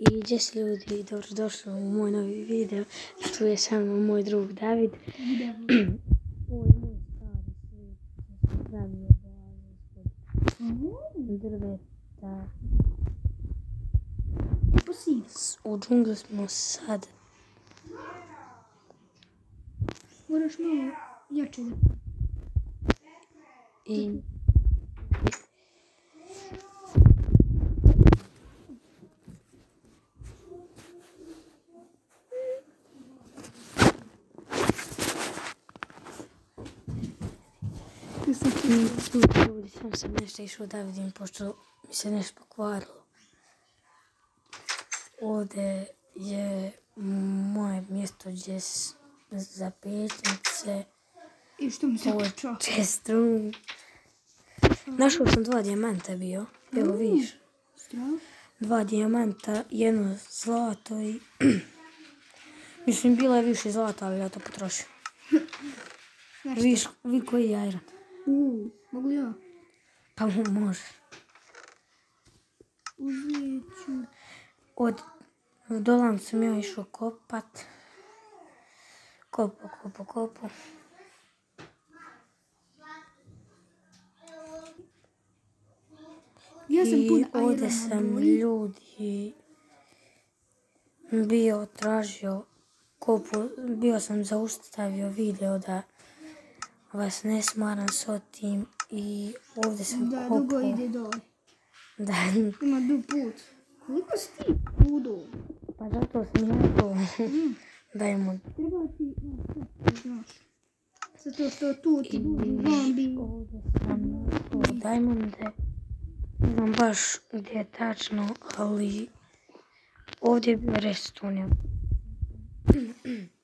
I gdje ljudi, dobrodošli u moj novi video. Tu je sa mnom moj drug David. Ovo je moj stari svijet. Pravio ispod drveta. U džungli smo sad. Moraš malo jače da... I tu ljudi sam nešto išao da vidim pošto mi se nešto pokvarilo. Ovdje je moje mjesto gdje za petnice. I što mi se čao. čestrum. Našao sam dva dijamanta bio. Evo vidiš. Zdravo. Dva dijamanta, jedno zlato i... Mislim, bilo je više zlata, ali ja to potrošio. Viš, vi koji je ajran? Uuu, mogu ja? Pa mo- može. Uzet ću. Od dolan sam ja išao kopat. Kopo, kopo, kopo. Ja sam I ovdje sam ljudi bio tražio kopu, bio sam zaustavio video da vas ne smaram s tim i ovdje sam Da, kopao. dugo ide dole. Da, Ima dug put. Koliko si ti ludo? pa zato sam ja to dajmo. Treba ti, to znaš. Zato što tu ti budu zombi. Ovdje sam našao diamonde. Ne znam baš gdje je tačno, ali ovdje je bio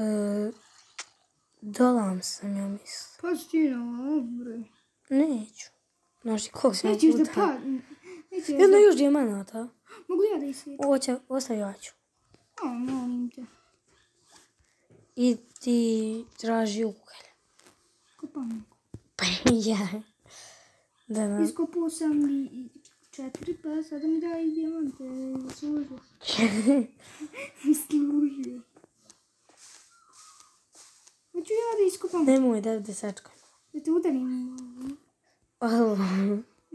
E, dolam sam ja mislim. Pa ti na obre. Neću. Znači, koliko sam Nećeš da pa... Nećeš Jedno još dijemanata. Mogu ja da isvijetim? Ovo će, ostavljat ću. A, molim te. I ti traži ugalj. Kopam. Pa ja. Da, da. Iskopao sam i četiri, pa sada mi daj dijamante. Služio. Služio. Hoću ja da iskopam. Nemoj da ovdje sačkam. Da te udarim. Alo,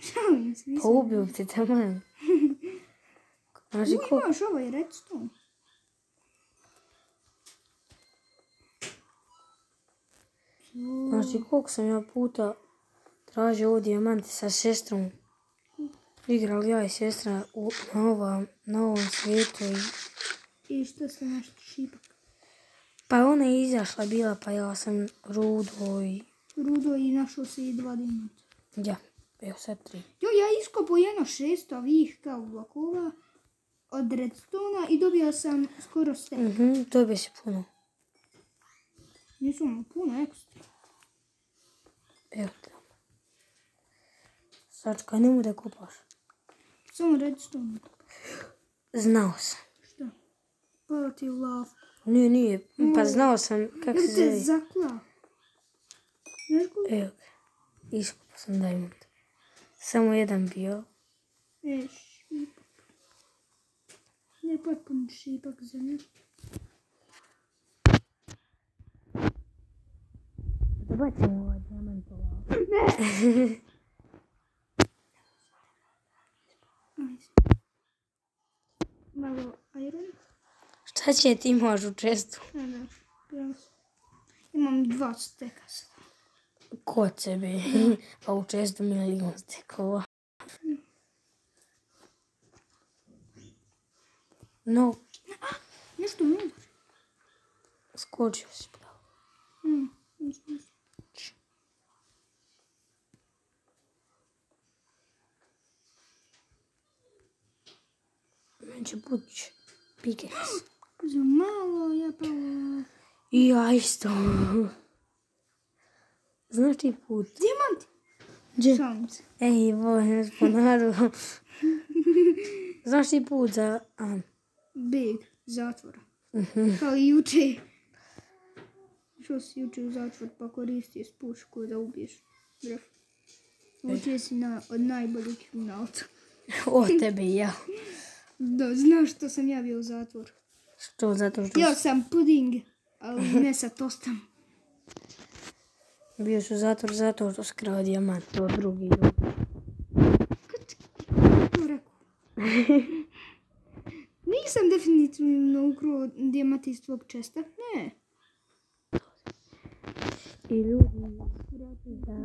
Šalim se, pa ubio bi te. Znači, Uj, ko... imaš ovaj redstone. znači koliko sam ja puta tražio ovo dijamanti sa sestrom. Igrali ja i sestra u, na, ovom, na ovom svijetu. I, I što se nešto šipak. Pa ona je izašla bila, pa ja sam rudo i... Rudo i našao se i dva dijamanta. Ja, evo sad tri. Jo, ja iskopao jedno šest ovih kao blokova od redstona i dobio sam skoro stek. Mhm, to bi se puno. Nisu ono puno ekstra. Evo te. Sačkaj, nemoj da kupaš. Samo redstone. Znao sam. Šta? Pa ti u lav. Nije, nije. Pa znao sam kako Ja se bi te zove. zakla. Znaš ko? Evo ga. Iskupao sam diamond. Samo jedan bio. E, šipak. Ne potpun šipak za nju. Da bacimo ovaj diamant po Sad się ty masz uczestniczyć. I mam dwa styka. Кот себе. А учесть милион стекова. Но... Нещо ми Скочил си право. Менче буч. Пикекс. Za malo ja palo. I ja isto. Znaš ti put? Dijamant! Gdje? Ej, volim vas po narodu. Znaš ti put za... A, Big zatvora. Kao i juče. Što si juče u zatvor pa koristio pušku da ubiješ. Učio si na, od najboljih na auto. O tebi ja. Da, znaš što sam ja bio u zatvoru? Što? Zato što Ja sam puding, ali ne sa tostom. bio su zatvor zato što skrao dijamant. To drugi ljudi. To rekao. Nisam definitivno ukrao dijamant iz tvog česta. Ne. I ljudi, da,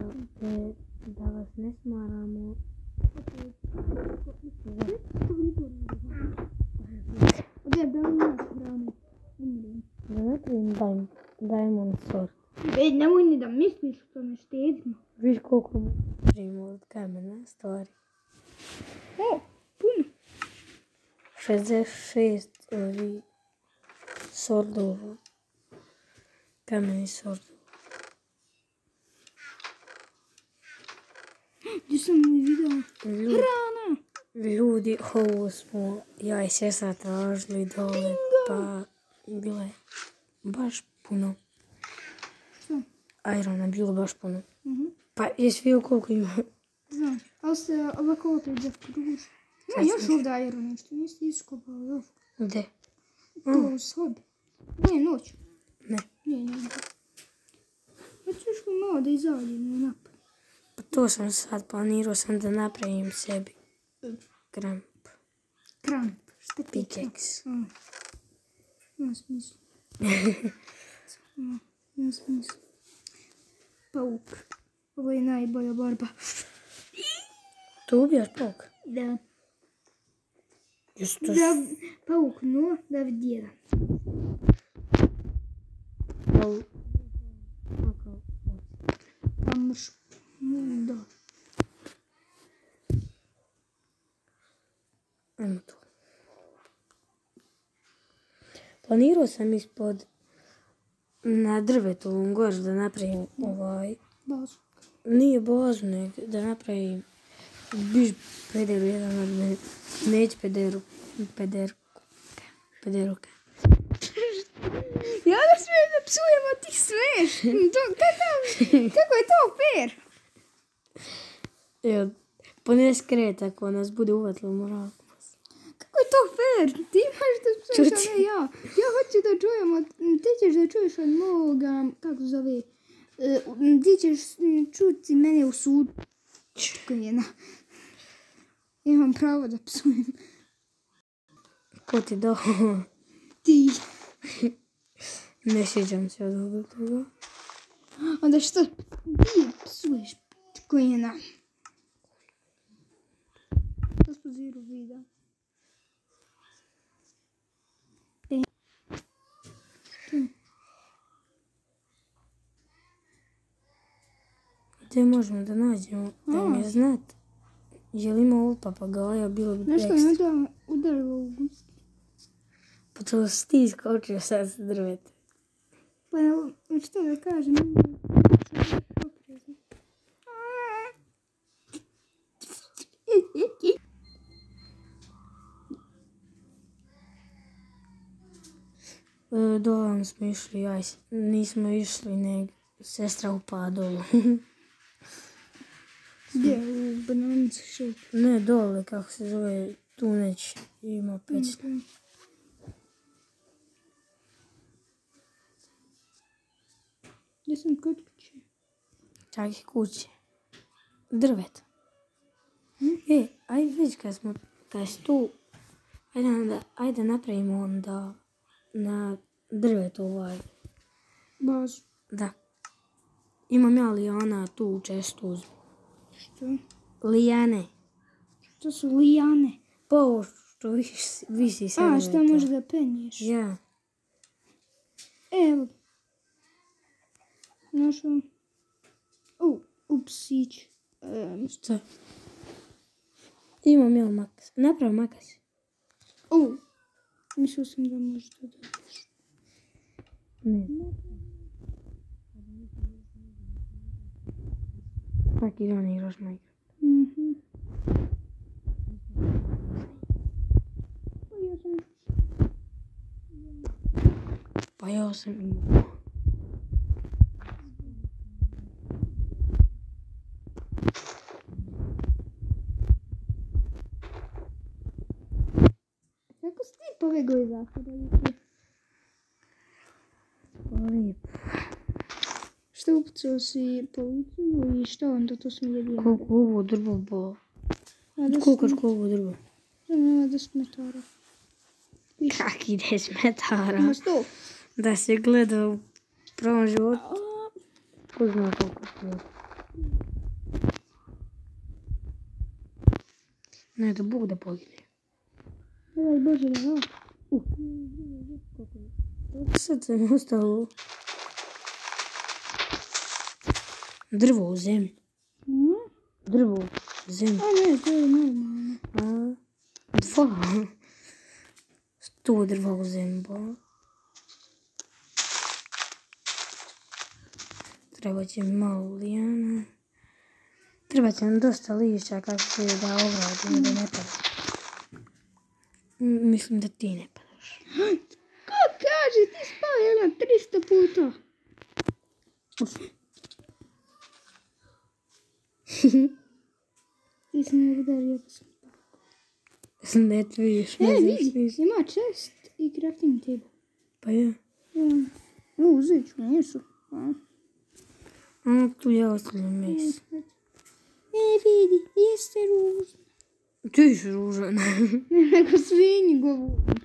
da, da vas ne smaramo. Da, da li imaš hrane? Umrem. Da napravim daj, diamond sword. Ej, nemoj ni da misliš o tome, štedimo. Viš koliko možemo od kamena stvari. O, puno. 66 ovi sordova. Kameni sordova. Gdje sam li vidio? Ljudi, Hrana. Ljudi, ovo smo ja i sestra tražili dole, pa bilo je baš puno. Što? Je bilo baš puno. Mhm. Pa jesi vidio koliko ima? Znam. Ali se ovako opet zakruži. Sad Ima još ovdje aero nešto. Nisi iskopao još. Gde? To u sobi. Ne, noć. Ne. Ne, ne. ne. Hoćeš li malo da izađemo napad? Pa to sam sad planirao sam da napravim sebi. Kramp. Kramp. Šta ti je kramp? Pickaxe. A. Ima smisla. Ima- Ima smisla. Pauk. Ovo je najbolja borba. To ubijaš pauk? Da. Just to Da, pauk no, David 1. pauk. Pa mrš. Mm, Da. Ajmo to. Planirao sam ispod na drvetu gore da napravim ovaj, Bazu. nije nego da napravim biš pederu jedan od mene, neće pederu, pederku, pederuka. Ja da smijem da psujem, a ti smiješ. To, kakav, kako je to fair? Evo, ponesi kret ako nas bude uvatilo moral. Kako je to fair? Ti imaš da psuješ, a ne ja. Ja hoću da čujem od... Ti ćeš da čuješ od moga... Kako zove? E, Ti ćeš čuti mene u sudu. Čukajena. Imam pravo da psujem. Ko ti dao? Ti. ne sjećam se od ovoga toga. Onda što? Ti psuješ. Čukajena. To smo zero vida. Gdje možemo da nađemo? Da mi je znat. Je li ima ovo papagaja, bilo bi Nešto je da udarilo u guski. Pa to si ti skočio sad s drveta. Pa evo, što da kažem? ne. E, dole smo išli, aj, nismo išli, nego sestra upala dole. Gdje? U bananicu šet. ne dole, kako se zove, tu neć ima peć. Gdje sam kod kuće? Čak i kuće. Drvet. E, aj već kad smo, kad si tu, ajde, onda, ajde napravimo onda na drvetu ovaj, Bazu. da. Imam ja lijana tu često uz Što? lijane. To su lijane. Pa ovo što visi, sa A, što drveta. može da penješ? Ja. Evo. Našao. U, u psić. Um, Što? Imam ja makas. Naprav makas. u. Mislio sam da možeš to dobiješ. Ne. Jaki dla niej grasz Mhm. Pajosem i... Jak z tej powiego jest zawsze? Tak Što upucao si policiju i što onda to smo jedili? Koliko ovo drvo bo? Koliko je ovo drvo? Nema 10 metara. Više. Kak ide s metara? Ima 100. Da se gleda u prvom životu. Ko zna koliko je? Ne, da Bog da pogine. Ne daj Bože da da. Sad sam ostalo drvo u zemlji. Mm? Drvo u zemlji. A ne, to je normalno. A, dva. Sto drva u zemlji. ba. Treba će malo lijana. Treba će nam dosta lišća kako se da obradimo da ne pada. Mislim da ti ne padaš. Ko kaže, ti spao jedna 300 puta. Ti si me udario. Ne vidiš. E, ne znaš vidi, ništa. ima chest i crafting table. Pa je. Ja. U, uzet ću, nisu. A. A, tu ja ostavljam mes. E, vidi, jeste ružno. Ti si ružan. Ne, nego svinji govorim.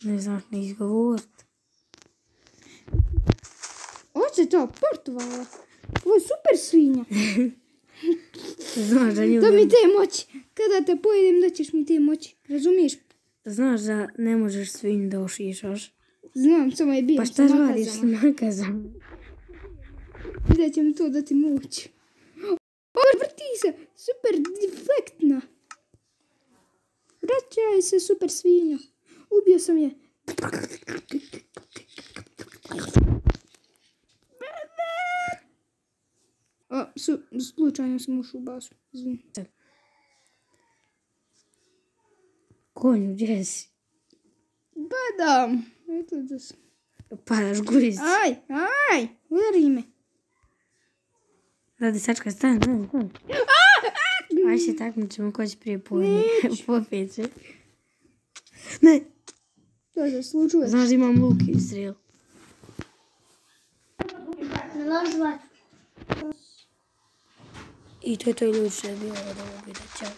Znaš ni izgovorit. Ovo se to portovala. Ovo je super svinja. Znaš da Da ne- mi te moći. Kada te pojedem da ćeš mi te moći. Razumiješ? Znaš da ne možeš svinju da ošišaš. Znam, samo je bio Pa šta radiš s nakazom? Da će mi to dati moć. O, vrti se. Super deflektna. Vraćaj se, super svinja. Ubio sam je. O, su, slučajno sam ušao u basu. Izvini. Konju, gdje si? Badam. Eto da sam. Padaš guriz. Aj, aj, udari me. Radi sačka, stan, stan, stan. Aj se taknut ćemo ko će prije pojene. Popit će. Ne, To zaslužuje. znaš da imam luk i strel. I to je to što je bilo od ovog videa. Ćao.